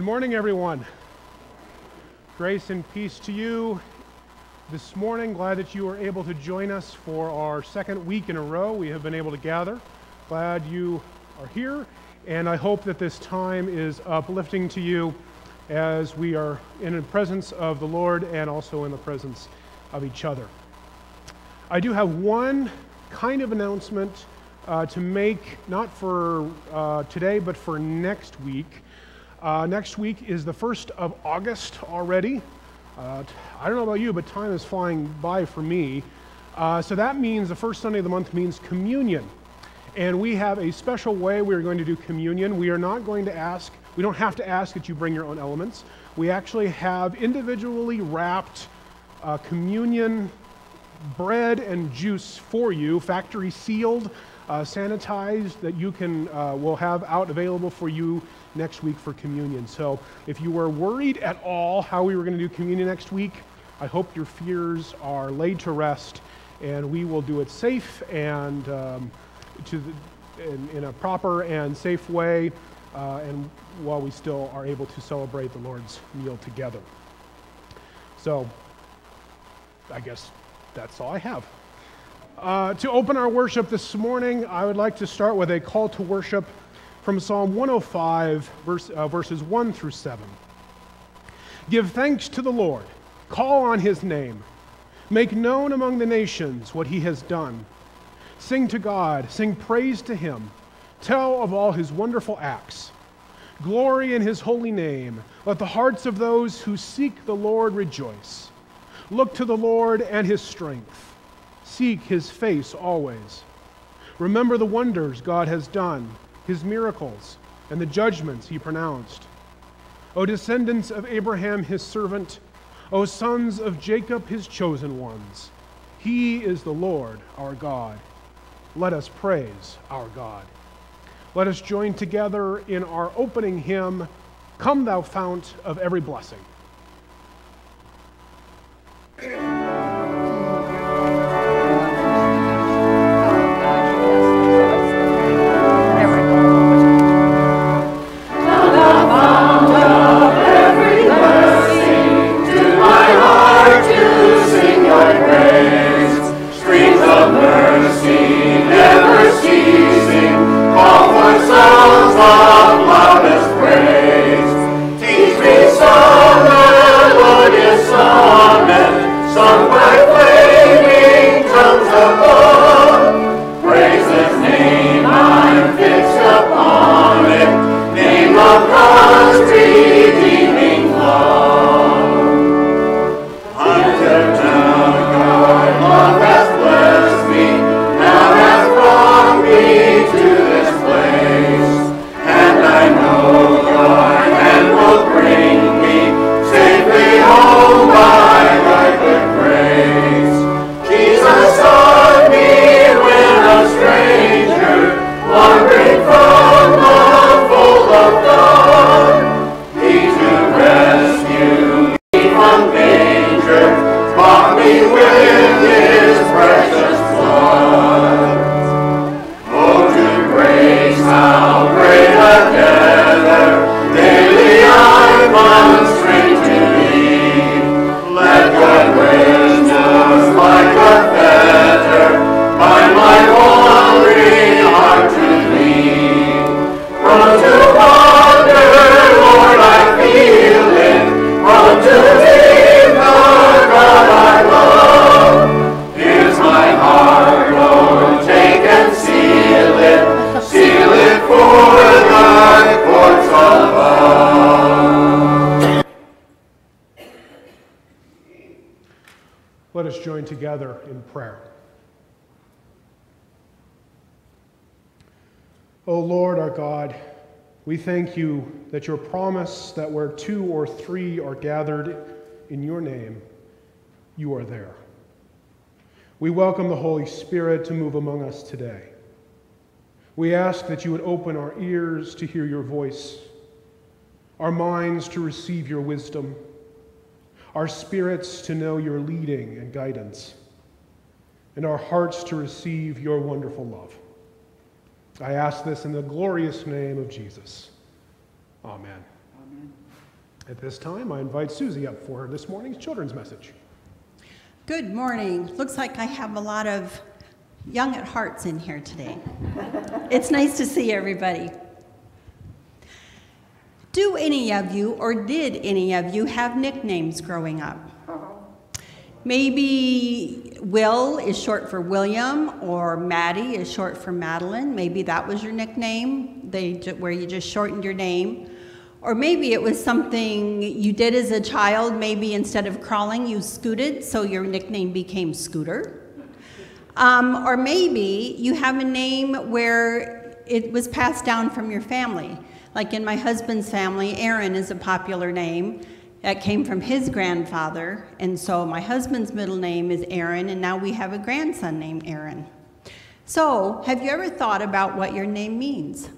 Good morning, everyone. Grace and peace to you this morning. Glad that you are able to join us for our second week in a row. We have been able to gather. Glad you are here, and I hope that this time is uplifting to you as we are in the presence of the Lord and also in the presence of each other. I do have one kind of announcement uh, to make, not for uh, today, but for next week. Uh, next week is the 1st of August already. Uh, I don't know about you, but time is flying by for me. Uh, so that means the first Sunday of the month means communion. And we have a special way we are going to do communion. We are not going to ask, we don't have to ask that you bring your own elements. We actually have individually wrapped uh, communion bread and juice for you, factory sealed, sanitized, that you can, uh, will have out available for you next week for communion. So if you were worried at all how we were going to do communion next week, I hope your fears are laid to rest and we will do it safe and um, to the, in, in, a proper and safe way uh, and while we still are able to celebrate the Lord's meal together. So I guess that's all I have. Uh, to open our worship this morning, I would like to start with a call to worship from Psalm 105, verse, uh, verses 1 through 7. Give thanks to the Lord, call on his name, make known among the nations what he has done. Sing to God, sing praise to him, tell of all his wonderful acts. Glory in his holy name. Let the hearts of those who seek the Lord rejoice. Look to the Lord and his strength. Seek his face always. Remember the wonders God has done his miracles, and the judgments he pronounced. O descendants of Abraham, his servant, O sons of Jacob, his chosen ones, he is the Lord our God. Let us praise our God. Let us join together in our opening hymn, Come, Thou Fount of Every Blessing. We thank you that your promise that where two or three are gathered in your name, you are there. We welcome the Holy Spirit to move among us today. We ask that you would open our ears to hear your voice, our minds to receive your wisdom, our spirits to know your leading and guidance, and our hearts to receive your wonderful love. I ask this in the glorious name of Jesus. Amen. Amen. At this time, I invite Susie up for this morning's children's message. Good morning. Looks like I have a lot of young at hearts in here today. it's nice to see everybody. Do any of you, or did any of you, have nicknames growing up? Maybe Will is short for William, or Maddie is short for Madeline. Maybe that was your nickname, they, where you just shortened your name. Or maybe it was something you did as a child. Maybe instead of crawling, you scooted, so your nickname became Scooter. Um, or maybe you have a name where it was passed down from your family. Like in my husband's family, Aaron is a popular name that came from his grandfather. And so my husband's middle name is Aaron, and now we have a grandson named Aaron. So, have you ever thought about what your name means?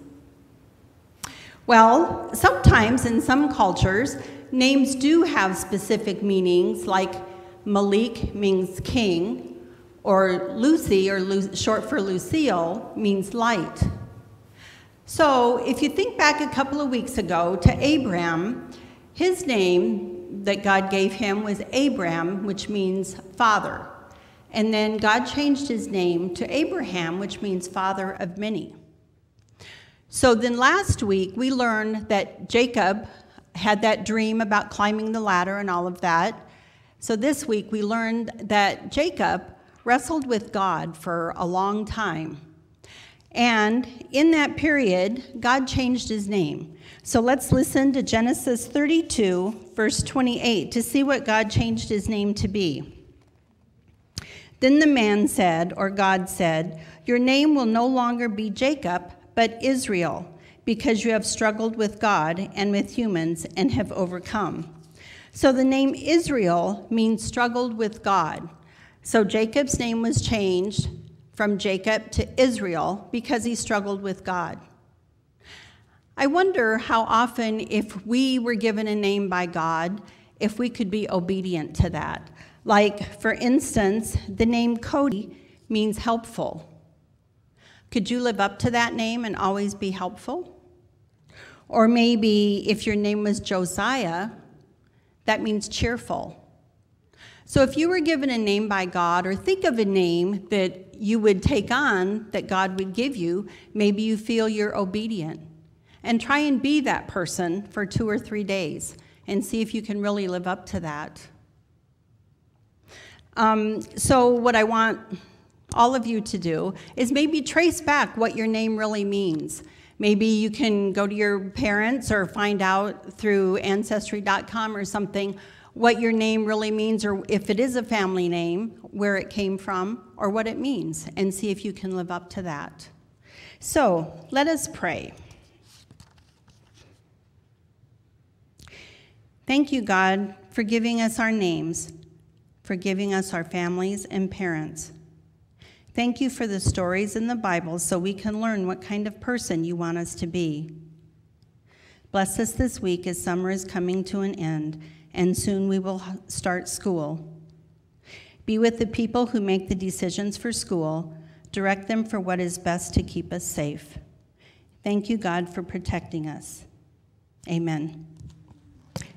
Well, sometimes in some cultures, names do have specific meanings, like Malik means king, or Lucy, or Lu short for Lucille, means light. So, if you think back a couple of weeks ago to Abraham, his name that God gave him was Abram, which means father. And then God changed his name to Abraham, which means father of many. So then last week we learned that Jacob had that dream about climbing the ladder and all of that. So this week we learned that Jacob wrestled with God for a long time. And in that period, God changed his name. So let's listen to Genesis 32, verse 28, to see what God changed his name to be. Then the man said, or God said, Your name will no longer be Jacob, but Israel, because you have struggled with God and with humans and have overcome. So the name Israel means struggled with God. So Jacob's name was changed from Jacob to Israel because he struggled with God. I wonder how often, if we were given a name by God, if we could be obedient to that. Like, for instance, the name Cody means helpful. Could you live up to that name and always be helpful? Or maybe if your name was Josiah, that means cheerful. So if you were given a name by God, or think of a name that you would take on that God would give you, maybe you feel you're obedient. And try and be that person for two or three days and see if you can really live up to that. Um, so, what I want all of you to do is maybe trace back what your name really means. Maybe you can go to your parents or find out through Ancestry.com or something what your name really means, or if it is a family name, where it came from, or what it means, and see if you can live up to that. So let us pray. Thank you, God, for giving us our names, for giving us our families and parents. Thank you for the stories in the Bible so we can learn what kind of person you want us to be. Bless us this week as summer is coming to an end and soon we will start school. Be with the people who make the decisions for school. Direct them for what is best to keep us safe. Thank you, God, for protecting us. Amen.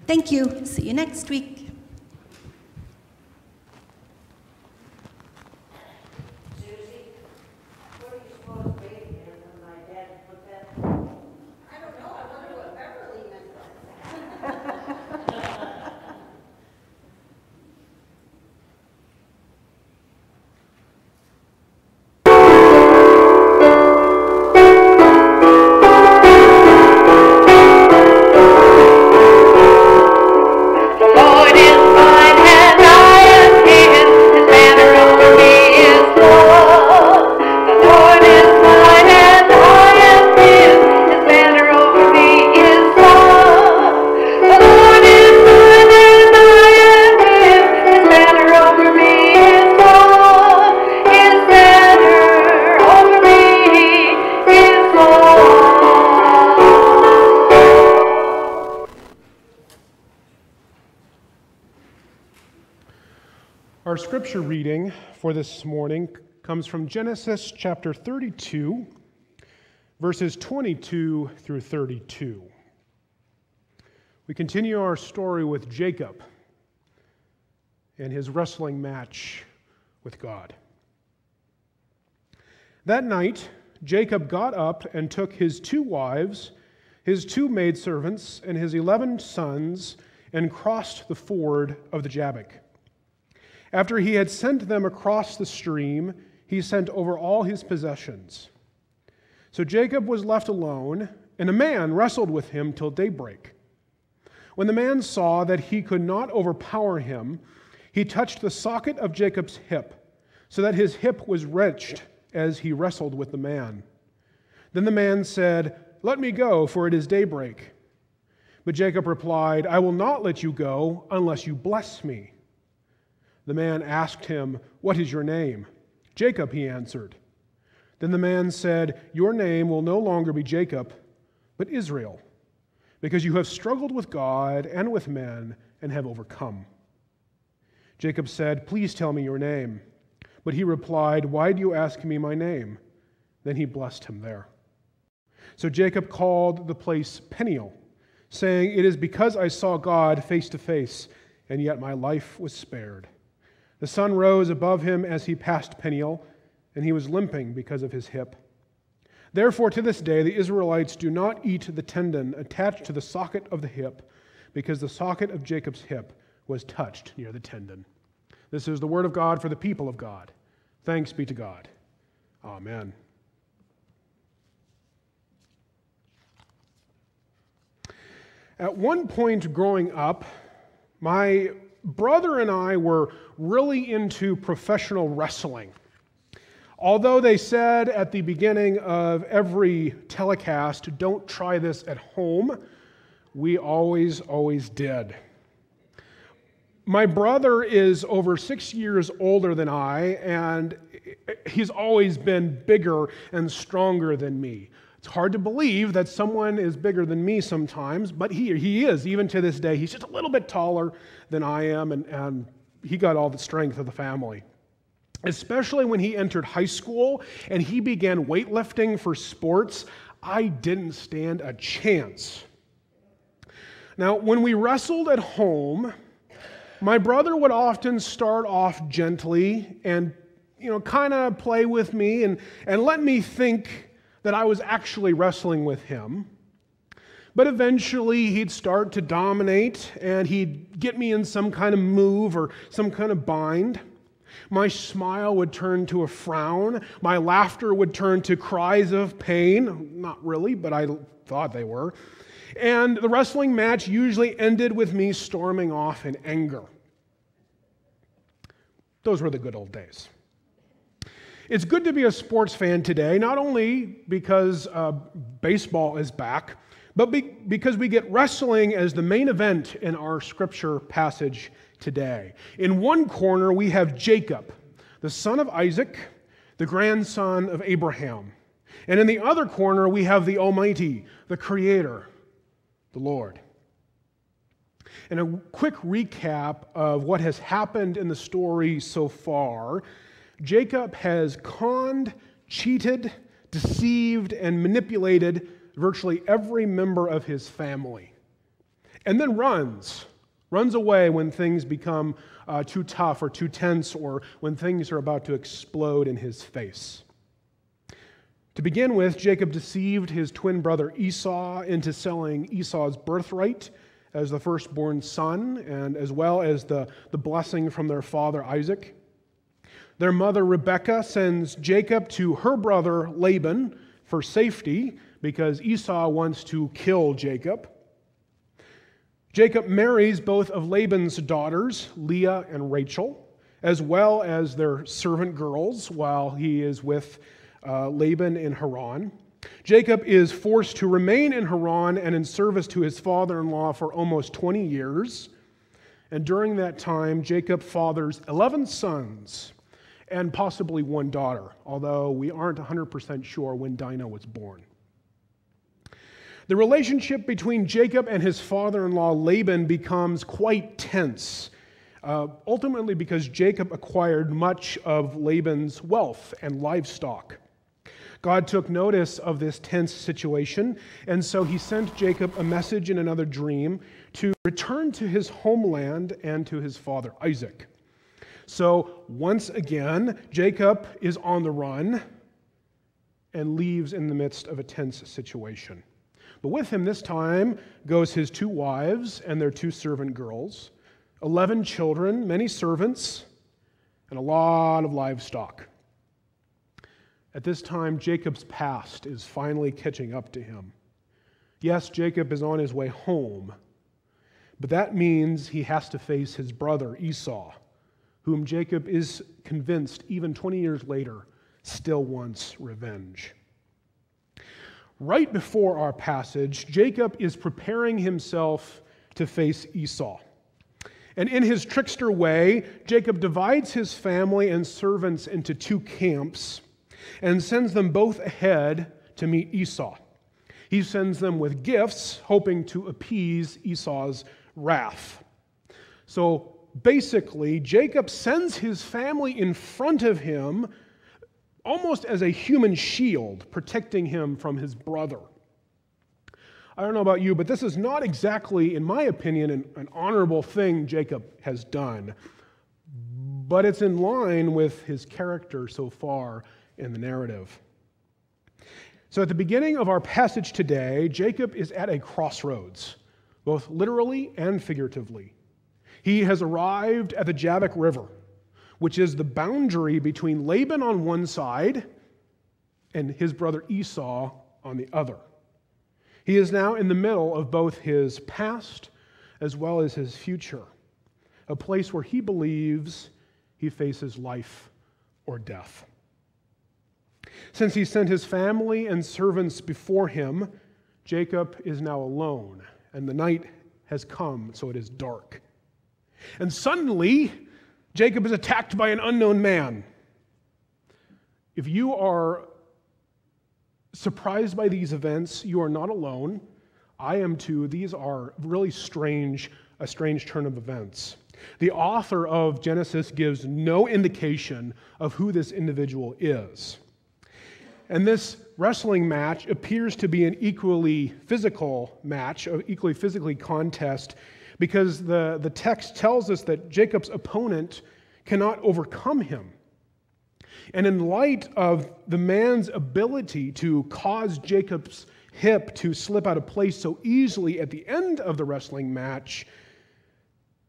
Thank you. See you next week. For this morning comes from Genesis chapter 32, verses 22 through 32. We continue our story with Jacob and his wrestling match with God. That night, Jacob got up and took his two wives, his two maidservants, and his eleven sons and crossed the ford of the Jabbok. After he had sent them across the stream, he sent over all his possessions. So Jacob was left alone, and a man wrestled with him till daybreak. When the man saw that he could not overpower him, he touched the socket of Jacob's hip, so that his hip was wrenched as he wrestled with the man. Then the man said, Let me go, for it is daybreak. But Jacob replied, I will not let you go unless you bless me. The man asked him, What is your name? Jacob, he answered. Then the man said, Your name will no longer be Jacob, but Israel, because you have struggled with God and with men and have overcome. Jacob said, Please tell me your name. But he replied, Why do you ask me my name? Then he blessed him there. So Jacob called the place Peniel, saying, It is because I saw God face to face, and yet my life was spared. The sun rose above him as he passed Peniel, and he was limping because of his hip. Therefore, to this day, the Israelites do not eat the tendon attached to the socket of the hip, because the socket of Jacob's hip was touched near the tendon. This is the word of God for the people of God. Thanks be to God. Amen. At one point growing up, my brother and I were really into professional wrestling. Although they said at the beginning of every telecast, don't try this at home, we always, always did. My brother is over six years older than I, and he's always been bigger and stronger than me. It's hard to believe that someone is bigger than me sometimes, but he, he is, even to this day. He's just a little bit taller than I am, and, and he got all the strength of the family. Especially when he entered high school and he began weightlifting for sports, I didn't stand a chance. Now, when we wrestled at home, my brother would often start off gently and, you know, kind of play with me and, and let me think that I was actually wrestling with him. But eventually he'd start to dominate and he'd get me in some kind of move or some kind of bind. My smile would turn to a frown. My laughter would turn to cries of pain. Not really, but I thought they were. And the wrestling match usually ended with me storming off in anger. Those were the good old days. It's good to be a sports fan today, not only because uh, baseball is back, but be- because we get wrestling as the main event in our scripture passage today. In one corner, we have Jacob, the son of Isaac, the grandson of Abraham. And in the other corner, we have the Almighty, the Creator, the Lord. And a quick recap of what has happened in the story so far Jacob has conned, cheated, deceived, and manipulated virtually every member of his family. And then runs, runs away when things become uh, too tough or too tense or when things are about to explode in his face. To begin with, Jacob deceived his twin brother Esau into selling Esau's birthright as the firstborn son, and as well as the, the blessing from their father Isaac. Their mother Rebekah sends Jacob to her brother Laban for safety because Esau wants to kill Jacob. Jacob marries both of Laban's daughters, Leah and Rachel, as well as their servant girls while he is with uh, Laban in Haran. Jacob is forced to remain in Haran and in service to his father in law for almost 20 years. And during that time, Jacob fathers 11 sons and possibly one daughter, although we aren't 100% sure when Dinah was born. The relationship between Jacob and his father in law Laban becomes quite tense, uh, ultimately because Jacob acquired much of Laban's wealth and livestock. God took notice of this tense situation, and so he sent Jacob a message in another dream to return to his homeland and to his father Isaac. So once again, Jacob is on the run and leaves in the midst of a tense situation. But with him this time goes his two wives and their two servant girls, 11 children, many servants, and a lot of livestock. At this time, Jacob's past is finally catching up to him. Yes, Jacob is on his way home, but that means he has to face his brother Esau, whom Jacob is convinced, even 20 years later, still wants revenge. Right before our passage, Jacob is preparing himself to face Esau. And in his trickster way, Jacob divides his family and servants into two camps and sends them both ahead to meet Esau. He sends them with gifts, hoping to appease Esau's wrath. So basically, Jacob sends his family in front of him almost as a human shield, protecting him from his brother. I don't know about you, but this is not exactly, in my opinion, an, an honorable thing Jacob has done, but it's in line with his character so far in the narrative. So, at the beginning of our passage today, Jacob is at a crossroads, both literally and figuratively. He has arrived at the Jabbok River, which is the boundary between Laban on one side and his brother Esau on the other. He is now in the middle of both his past as well as his future, a place where he believes he faces life or death. Since he sent his family and servants before him, Jacob is now alone, and the night has come, so it is dark. And suddenly, Jacob is attacked by an unknown man. If you are surprised by these events, you are not alone. I am too. These are really strange, a strange turn of events. The author of Genesis gives no indication of who this individual is. And this wrestling match appears to be an equally physical match, an equally physically contest, because the, the text tells us that Jacob's opponent cannot overcome him. And in light of the man's ability to cause Jacob's hip to slip out of place so easily at the end of the wrestling match,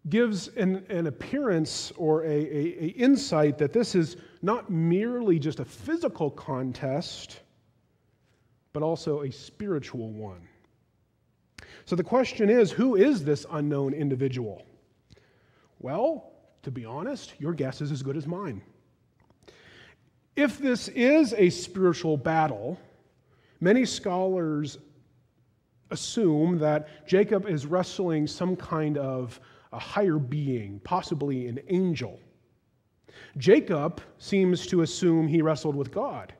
gives an, an appearance or a, a, a insight that this is not merely just a physical contest, but also a spiritual one. So the question is who is this unknown individual? Well, to be honest, your guess is as good as mine. If this is a spiritual battle, many scholars assume that Jacob is wrestling some kind of a higher being, possibly an angel. Jacob seems to assume he wrestled with God.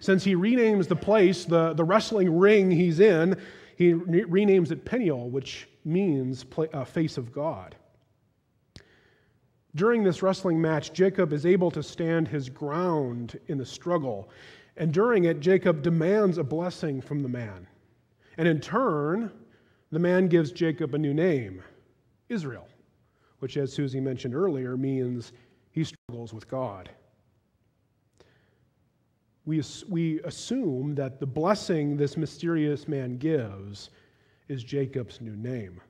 Since he renames the place, the, the wrestling ring he's in, he re- renames it Peniel, which means uh, face of God. During this wrestling match, Jacob is able to stand his ground in the struggle. And during it, Jacob demands a blessing from the man. And in turn, the man gives Jacob a new name Israel, which, as Susie mentioned earlier, means he struggles with God. We, we assume that the blessing this mysterious man gives is Jacob's new name.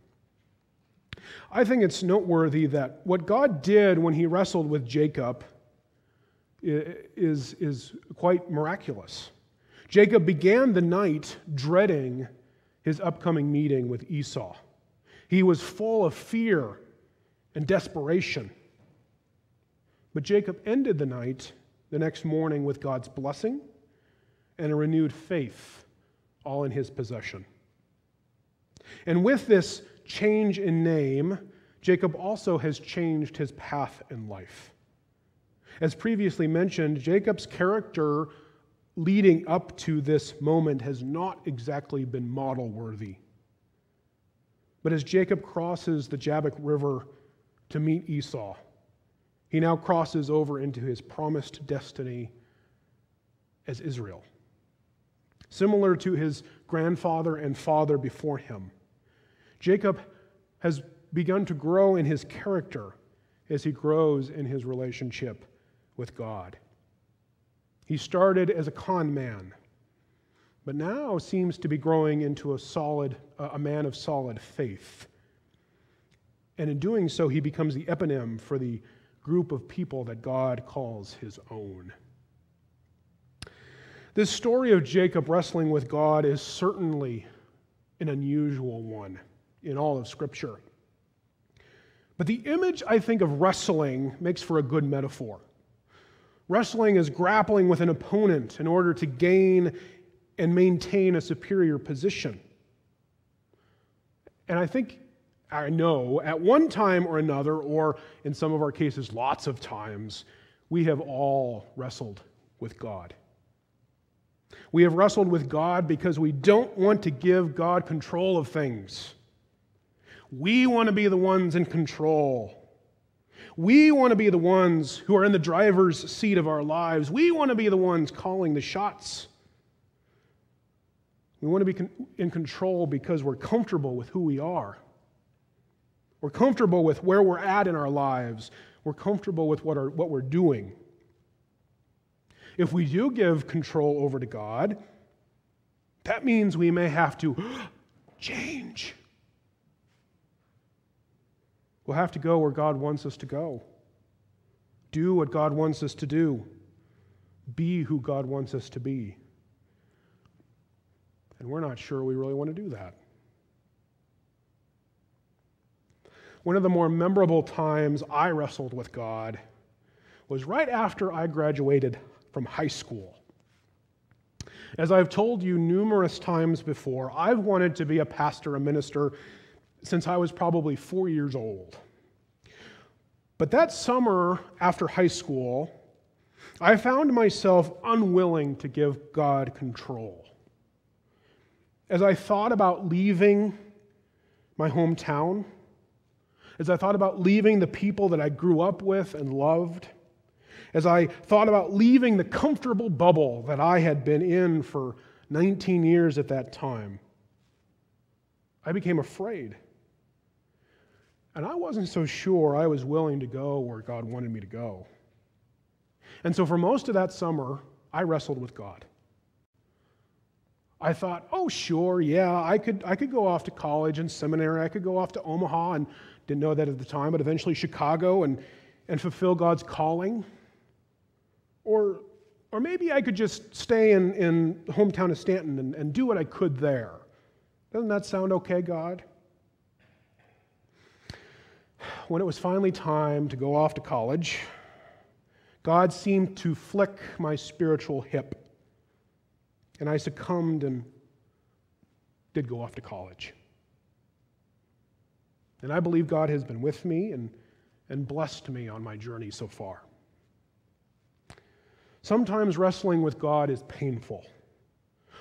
I think it's noteworthy that what God did when he wrestled with Jacob is, is quite miraculous. Jacob began the night dreading his upcoming meeting with Esau. He was full of fear and desperation. But Jacob ended the night the next morning with God's blessing and a renewed faith, all in his possession. And with this change in name, Jacob also has changed his path in life. As previously mentioned, Jacob's character leading up to this moment has not exactly been model worthy. But as Jacob crosses the Jabbok River to meet Esau, he now crosses over into his promised destiny as Israel, similar to his grandfather and father before him. Jacob has begun to grow in his character as he grows in his relationship with God. He started as a con man, but now seems to be growing into a solid, a man of solid faith. And in doing so, he becomes the eponym for the group of people that God calls his own. This story of Jacob wrestling with God is certainly an unusual one in all of Scripture. But the image, I think, of wrestling makes for a good metaphor. Wrestling is grappling with an opponent in order to gain and maintain a superior position. And I think, know, at one time or another, or in some of our cases, lots of times, we have all wrestled with God. We have wrestled with God because we don't want to give God control of things. We want to be the ones in control. We want to be the ones who are in the driver's seat of our lives. We want to be the ones calling the shots. We want to be in control because we're comfortable with who we are. We're comfortable with where we're at in our lives. We're comfortable with what, our, what we're doing. If we do give control over to God, that means we may have to change. We'll have to go where God wants us to go, do what God wants us to do, be who God wants us to be. And we're not sure we really want to do that. One of the more memorable times I wrestled with God was right after I graduated from high school. As I've told you numerous times before, I've wanted to be a pastor, a minister, since I was probably four years old. But that summer after high school, I found myself unwilling to give God control. As I thought about leaving my hometown, as I thought about leaving the people that I grew up with and loved, as I thought about leaving the comfortable bubble that I had been in for 19 years at that time, I became afraid. And I wasn't so sure I was willing to go where God wanted me to go. And so for most of that summer, I wrestled with God. I thought, oh, sure, yeah, I could, I could go off to college and seminary. I could go off to Omaha and didn't know that at the time, but eventually Chicago and, and fulfill God's calling. Or, or maybe I could just stay in, in hometown of Stanton and, and do what I could there. Doesn't that sound okay, God? when it was finally time to go off to college, God seemed to flick my spiritual hip, and I succumbed and did go off to college. And I believe God has been with me and, and blessed me on my journey so far. Sometimes wrestling with God is painful.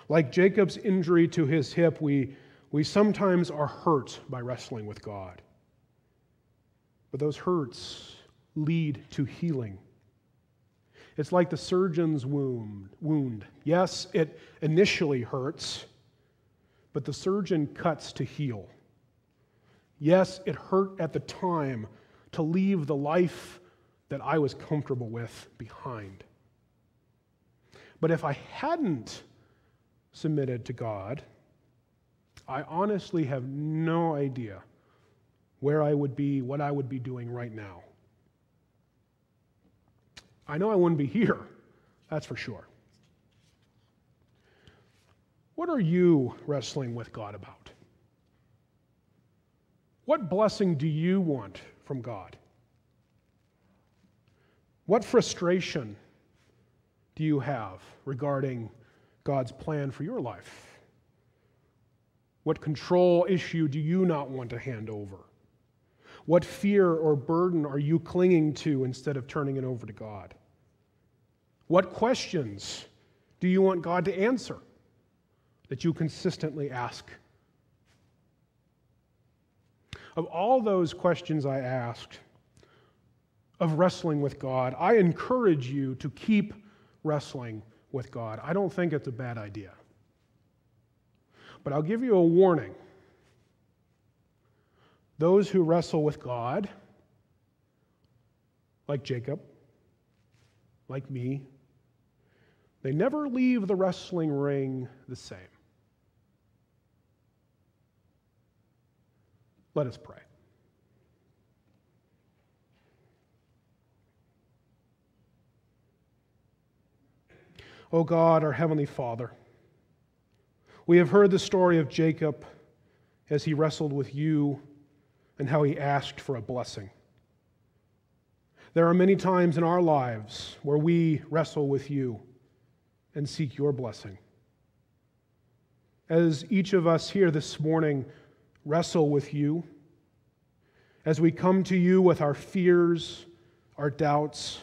Like Jacob's injury to his hip, we, we sometimes are hurt by wrestling with God. But those hurts lead to healing. It's like the surgeon's wound. wound. Yes, it initially hurts, but the surgeon cuts to heal. Yes, it hurt at the time to leave the life that I was comfortable with behind. But if I hadn't submitted to God, I honestly have no idea where I would be, what I would be doing right now. I know I wouldn't be here, that's for sure. What are you wrestling with God about? What blessing do you want from God? What frustration do you have regarding God's plan for your life? What control issue do you not want to hand over? What fear or burden are you clinging to instead of turning it over to God? What questions do you want God to answer that you consistently ask? Of all those questions I asked, of wrestling with God, I encourage you to keep wrestling with God. I don't think it's a bad idea. But I'll give you a warning. Those who wrestle with God, like Jacob, like me, they never leave the wrestling ring the same. Let us pray. O God, our Heavenly Father, we have heard the story of Jacob as he wrestled with you and how he asked for a blessing. There are many times in our lives where we wrestle with you and seek your blessing. As each of us here this morning wrestle with you, as we come to you with our fears, our doubts,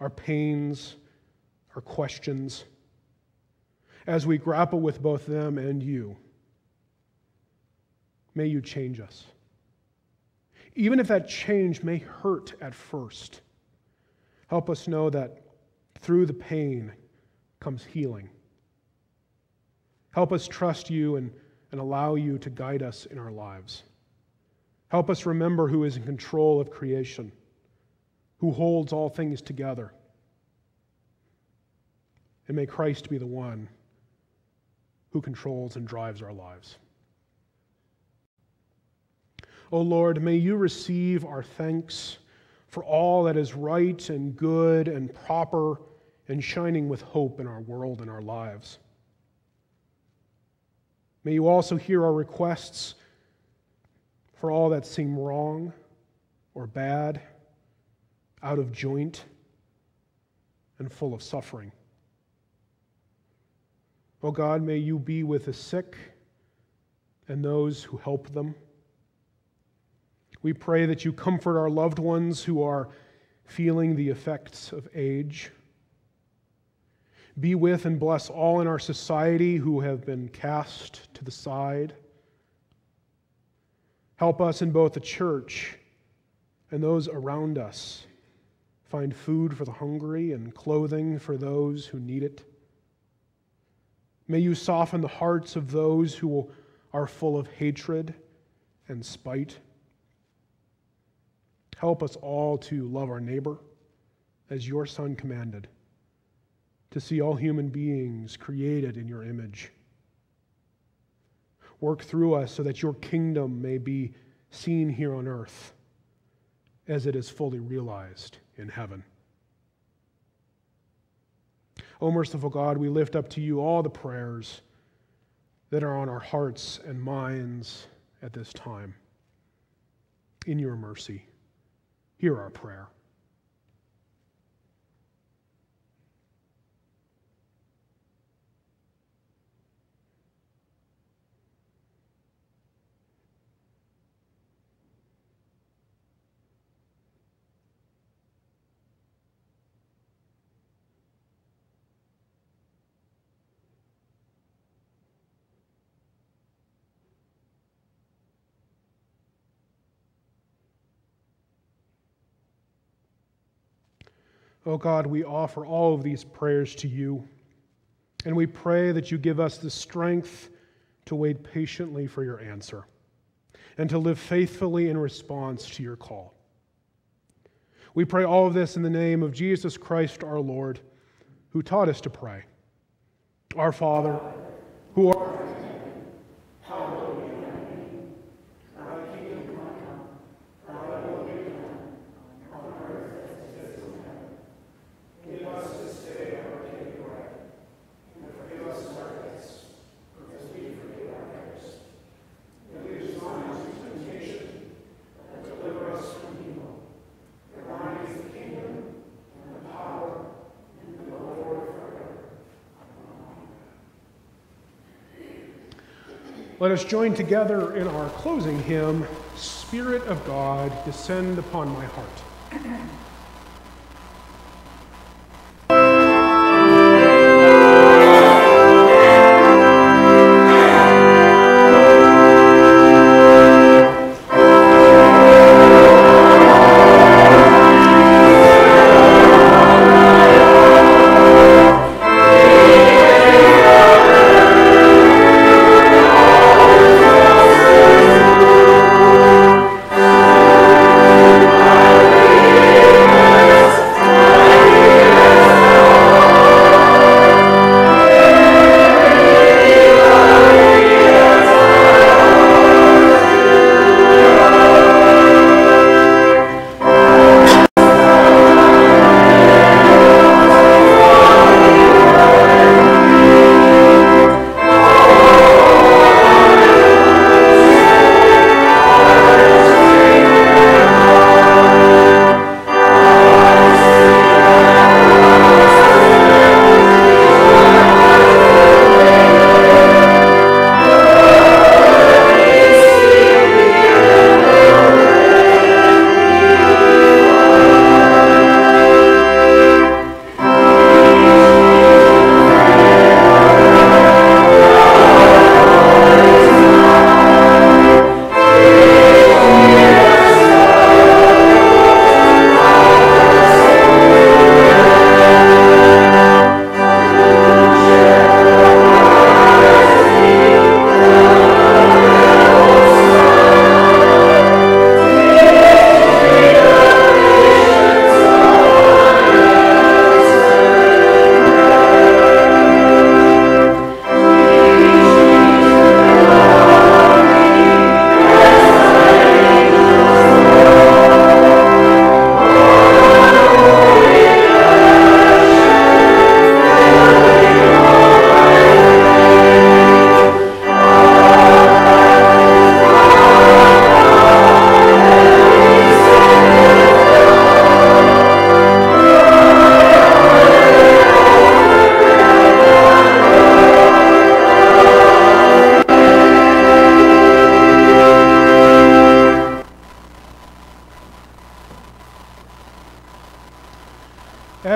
our pains, our questions, as we grapple with both them and you, may you change us. Even if that change may hurt at first, help us know that through the pain comes healing. Help us trust you and, and allow you to guide us in our lives. Help us remember who is in control of creation, who holds all things together. And may Christ be the one who controls and drives our lives. O oh Lord, may you receive our thanks for all that is right and good and proper and shining with hope in our world and our lives. May you also hear our requests for all that seem wrong or bad, out of joint, and full of suffering. Oh God, may you be with the sick and those who help them. We pray that you comfort our loved ones who are feeling the effects of age. Be with and bless all in our society who have been cast to the side. Help us in both the church and those around us find food for the hungry and clothing for those who need it. May you soften the hearts of those who are full of hatred and spite. Help us all to love our neighbor as your Son commanded, to see all human beings created in your image. Work through us so that your kingdom may be seen here on earth as it is fully realized in heaven. O merciful God, we lift up to you all the prayers that are on our hearts and minds at this time. In your mercy. Hear our prayer. Oh God, we offer all of these prayers to you, and we pray that you give us the strength to wait patiently for your answer and to live faithfully in response to your call. We pray all of this in the name of Jesus Christ our Lord, who taught us to pray. Our Father, who art us join together in our closing hymn, Spirit of God, descend upon my heart.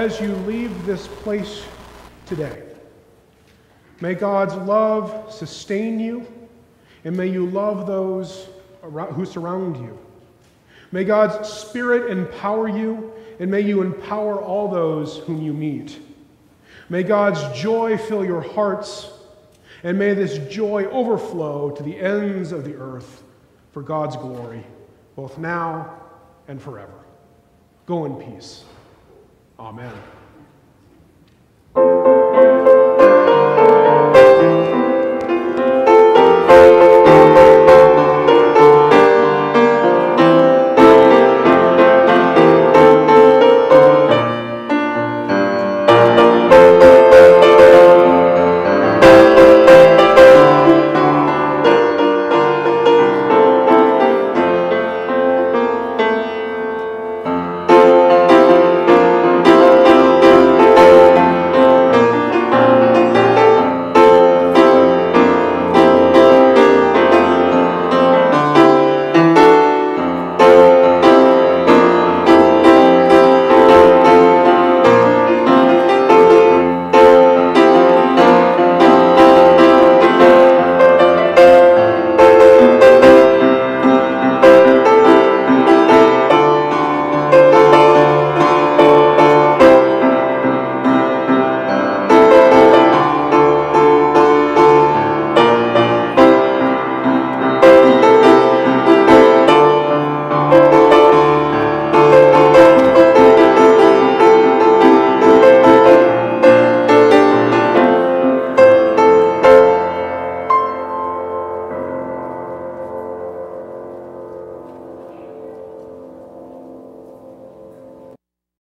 as you leave this place today, may God's love sustain you, and may you love those who surround you. May God's Spirit empower you, and may you empower all those whom you meet. May God's joy fill your hearts, and may this joy overflow to the ends of the earth for God's glory, both now and forever. Go in peace. Amen.